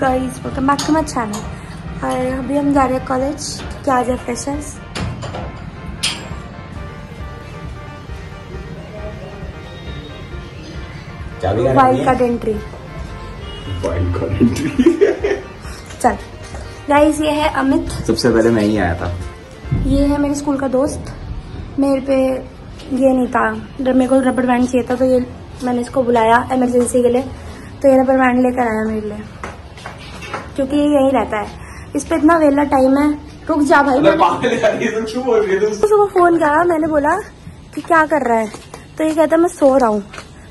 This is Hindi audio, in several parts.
Guys welcome back to my channel और अभी हम जा रहे हैं कॉलेज क्या आज है freshers wild card entry wild card entry चल। गाइस ये है अमित। सबसे पहले मैं ही आया था। ये है मेरे स्कूल का दोस्त। मेरे पे ये नहीं था। मेरे को रबड़ बैंड चाहिए था तो ये मैंने इसको बुलाया इमरजेंसी के लिए। तो ये रबड़ बैंड लेकर आया मेरे लिए। क्योंकि ये यहीं रहता है। इस पे इतना वेला टाइम है। रुक जा भाई उसको फ़ोन करा मैंने बोला कि क्या कर रहा है? तो ये कहता मैं सो रहा हूँ।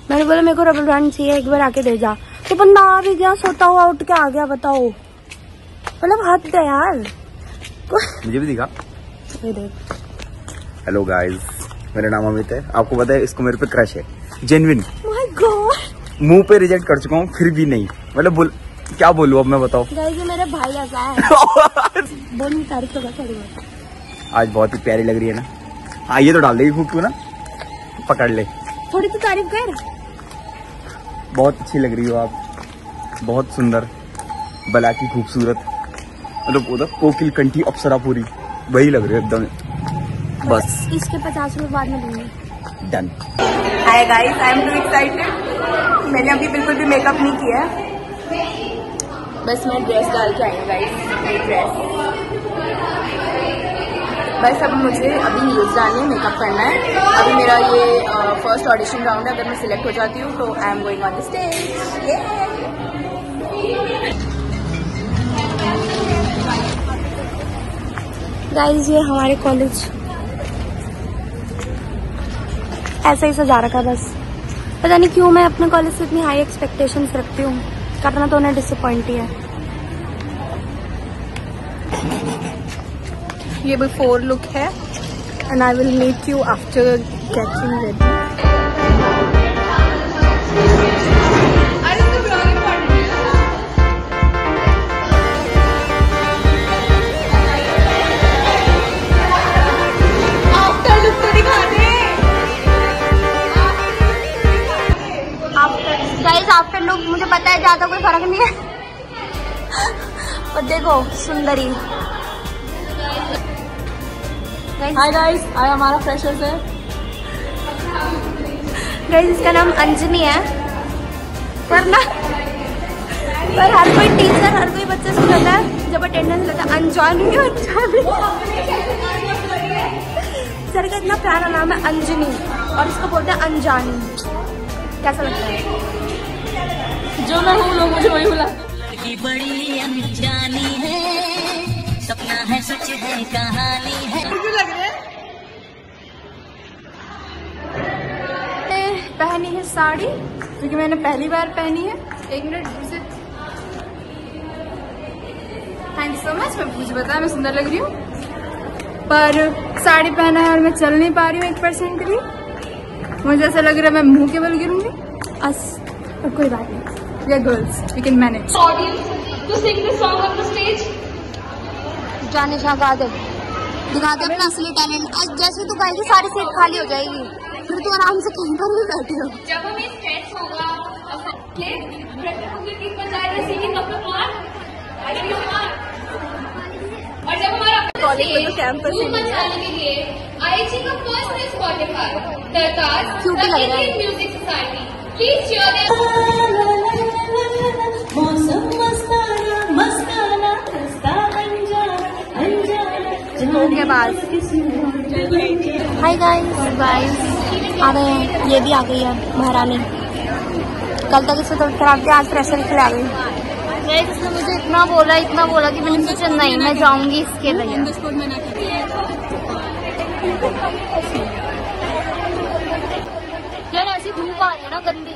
मैंने बोला मेरे को रबड़ बैंड चाहिए एक बार आके दे जा। तो बंदा आ भी गया सोता हुआ उठ के आ गया बताओ। मतलब हद है यार। मुझे भी दिखा। हेलो गाइस मेरा नाम अमित है। आपको पता है इसको मेरे पे क्रश है। जेनविन माय गॉड मुँह पे रिजेक्ट कर चुका हूँ फिर भी नहीं। मतलब बोल क्या बोलूँ अब मैं बताओ गाइस मेरा भाई ऐसा है। तो आज बहुत ही प्यारी लग रही है ना? हाँ ये तो डाल देगी खूब तू ना। पकड़ ले। थोड़ी तो तारीफ़ कर। बहुत अच्छी लग रही हो आप। बहुत सुंदर बला की खूबसूरत। मतलब उधर कोकिल कंठी अप्सरा पूरी। वही लग रही है एकदम। बस। इसके पचास रुपए बाद में दूँगी। Done hi guys I am too excited मैंने अभी बिल्कुल भी मेकअप नहीं किया है। बस मैं ड्रेस डाल के आई गाइस ड्रेस बस अब मुझे अभी हील्स डालने हैं मेकअप करना है. अभी मेरा ये फ़र्स्ट ऑडिशन राउंड है, अगर मैं सिलेक्ट हो जाती हूँ तो I am going on the stage guys ये हमारे कॉलेज ऐसा ही सजा रखा बस. पता नहीं क्यों मैं अपने कॉलेज से इतनी हाई एक्सपेक्टेशंस रखती हूँ. करना तो उन्हें डिसअपॉइंट ही है। ये बिफोर लुक है। And I will meet you after getting ready look मुझे पता है ज़्यादा कोई फ़र्क नहीं है। और देखो सुंदरी। हाय गाइस आज हमारा फ्रेशर्स है। गाइस इसका नाम अंजनी है। पर ना पर हर कोई टीचर हर कोई बच्चा से कहता है जब अटेंडेंस लेता है अंजानी अंजानी सर का इतना प्यारा नाम है अंजनी और इसको बोलते हैं अंजानी। कैसा लगता है? जो मैं हूँ लोग मुझे वही बुला। लड़की बड़ी अनजानी है सपना है सच है कहानी है। मैंने पहनी है साड़ी क्योंकि मैंने पहली बार पहनी है। एक minute thank you so much मैं मुझे बताया मैं सुंदर लग रही हूँ। पर साड़ी पहना है और मैं चल नहीं पा रही हूँ एक परसेंट भी मुझे ऐसा लग रहा है मैं मुँह के बल गिरूँगी। अस और कोई बात नहीं। We are girls. We can manage. Audience, to sing this song on the stage. जाने जा गा दे। दिखा दे अपना असली टैलेंट आज जैसे तू गाएगी सारी सीट खाली हो जाएगी। फिर तू आराम से कहीं पर भी बैठी हो। जब हमें स्ट्रेस होगा होंगे कि मार और जब हमारा कॉलेज में कैंपस के लिए आईएचसी का फ़र्स्ट रहा है। म्यूज़िक सोसाइटी प्लीज़ बाद हाय गाइस गाइस आ गए हैं। ये भी आ गई है महारानी। कल तक इससे थोड़ी खराब थी आज प्रेशर लिए आ गई गाइस इसने मुझे इतना बोला इतना बोला कि मैंने सोचा, नहीं, मैं जाऊँगी इसके लिए। यार, ऐसी धूप आ रही है ना, गंदी।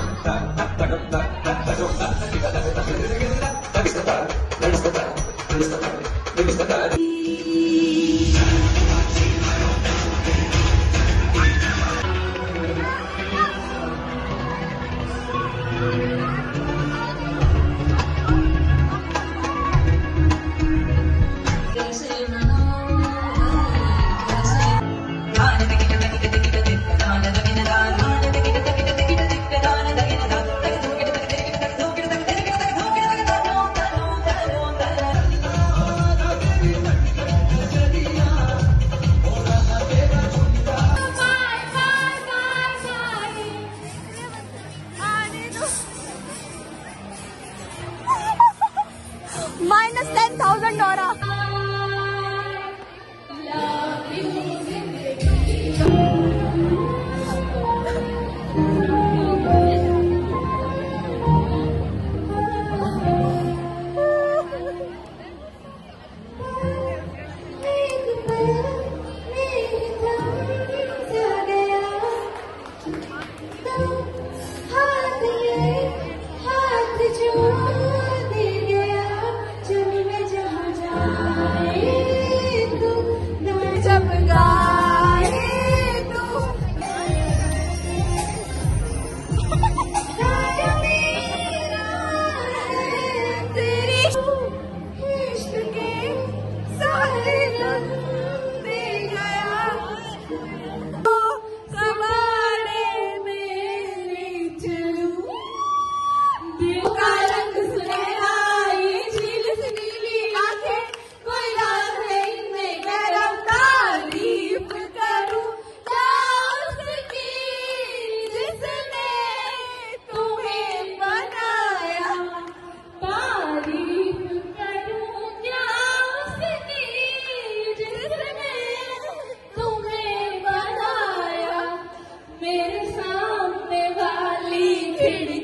dollar जब वाली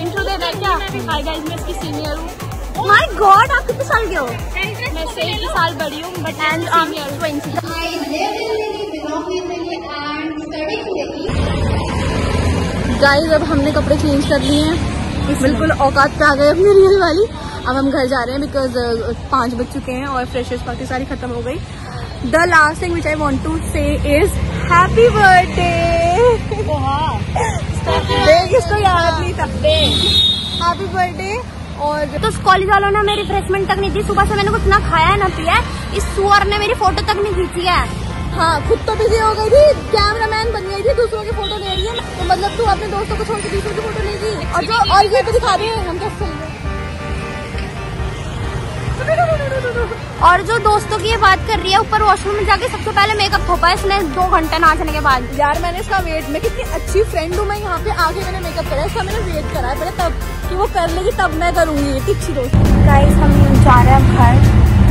इंट्रो दे क्या? हाय गाइस मैं इसकी सीनियर हूँ। माय गॉड आप कितने साल के हो? मैं से एक साल बड़ी हूँ but and I am 20 I live in Delhi, belong in Delhi and study guys अब हमने कपड़े चेंज कर लिए हैं। बिल्कुल औकात पे आ गए अपनी रियल वाली। अब हम घर जा रहे हैं बिकॉज़ पाँच बज चुके हैं और फ्रेशर्स पार्टी सारी खत्म हो गई। The last thing which I want to say is happy birthday देख इसको याद नहीं सकते हैप्पी बर्थडे और तो कॉलेज वालों ने मेरी रिफ्रेशमेंट तक नहीं दी। सुबह से मैंने कुछ ना खाया है ना पिया। है इस सुअर ने मेरी फ़ोटो तक नहीं खींची है। हाँ खुद तो बिज़ी हो गई थी। कैमरा मैन बन गई थी दूसरों की फ़ोटो ले रही है। तो मतलब तू अपने दोस्तों को छोड़ के दूसरों की फ़ोटो ले लेगी और जो और ये तो दिखा रही है हम कैसे रहे और जो दोस्तों की ये बात कर रही है ऊपर वॉशरूम में जाके सबसे पहले मेकअप थोपा इसने दो घंटे नाचने के बाद। यार मैंने इसका वेट मैं कितनी अच्छी फ्रेंड हूँ मैं यहाँ पे आके मैंने मेकअप करा है इसका मैंने वेट करा है पहले तब कि वो कर लेगी तब मैं करूँगी इतनी अच्छी दोस्त गाइस हम जा रहे हैं घर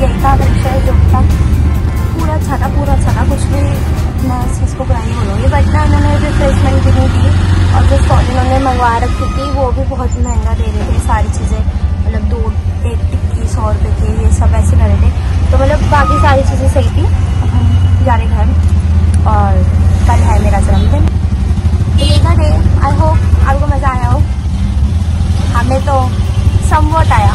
यही था परीक्षा जो था। पूरा अच्छा था पूरा अच्छा था कुछ भी मैं इस चीज़ को बुरा नहीं बोलूँगी बट ना उन्होंने रिफ्रेशमेंट भी नहीं दी और जो स्टॉल उन्होंने मंगवा रखी थी वो भी बहुत महँगा दे रहे थे सारी चीज़ें मतलब दो एक सौ रुपये के, ये सब ऐसे कर रहे थे। तो मतलब बाकी सारी चीज़ें सही थी। जाने रहे घर। और कल है मेरा जन्मदिन। ये था आई होप आपको मज़ा आया हो। हमें तो समवट आया।